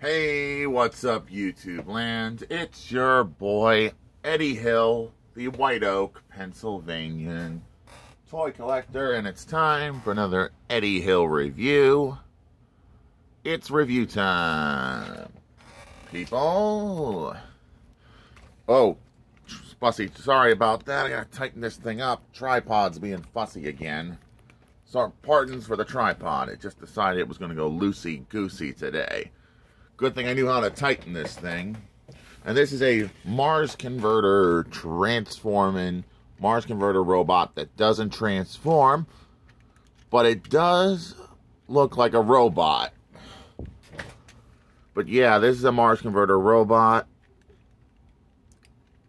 Hey, what's up, YouTube land? It's your boy, Eddie Hill, the White Oak, Pennsylvanian toy collector, and it's time for another Eddie Hill review. It's review time, people. Oh, fussy, sorry about that. I gotta tighten this thing up. Tripod's being fussy again. Sorry, pardons for the tripod. It just decided it was gonna go loosey-goosey today. Good thing I knew how to tighten this thing. And this is a Mars converter transforming Mars converter robot that doesn't transform, but it does look like a robot. But yeah, this is a Mars converter robot.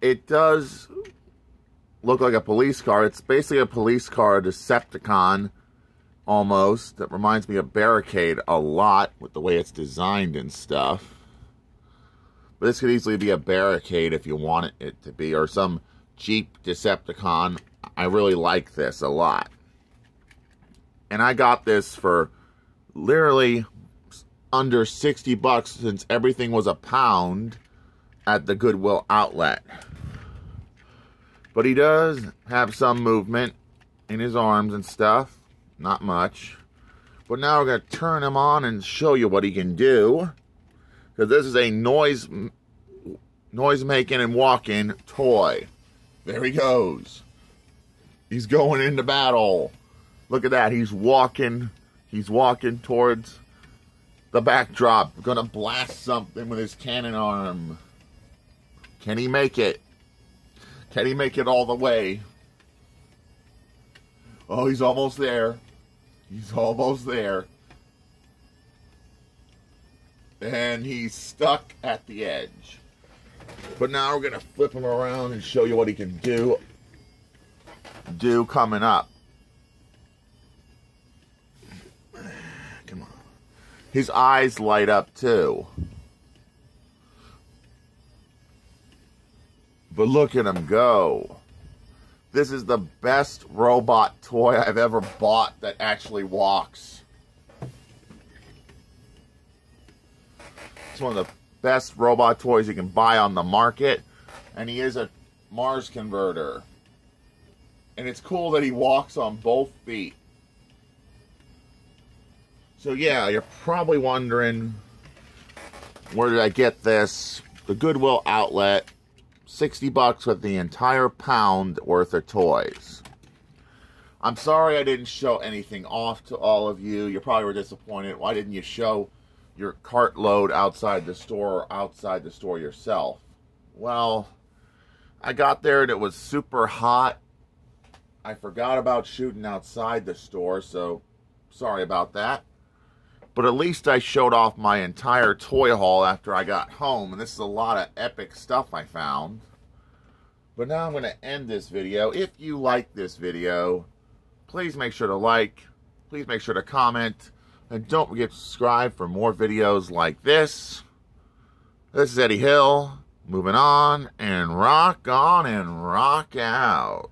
It does look like a police car. It's basically a police car Decepticon almost that reminds me of Barricade a lot with the way it's designed and stuff. But this could easily be a Barricade if you want it to be, or some Jeep Decepticon. I really like this a lot. And I got this for literally under 60 bucks since everything was a pound at the Goodwill outlet. But he does have some movement in his arms and stuff. Not much. But now we're going to turn him on and show you what he can do. Because this is a noise, noise making and walking toy. There he goes. He's going into battle. Look at that. He's walking. He's walking towards the backdrop. We're to blast something with his cannon arm. Can he make it? Can he make it all the way? Oh, he's almost there. He's almost there. And he's stuck at the edge. But now we're going to flip him around and show you what he can do. Do coming up. Come on. His eyes light up too. But look at him go. This is the best robot toy I've ever bought that actually walks. It's one of the best robot toys you can buy on the market. And he is a Mars converter. And it's cool that he walks on both feet. So yeah, you're probably wondering, where did I get this? The Goodwill outlet 60 bucks with the entire pound worth of toys. I'm sorry I didn't show anything off to all of you. You probably were disappointed. Why didn't you show your cart load outside the store or outside the store yourself? Well, I got there and it was super hot. I forgot about shooting outside the store, so sorry about that. But at least I showed off my entire toy haul after I got home. And this is a lot of epic stuff I found. But now I'm going to end this video. If you like this video, please make sure to like. Please make sure to comment. And don't forget to subscribe for more videos like this. This is Eddie Hill. Moving on and rock on and rock out.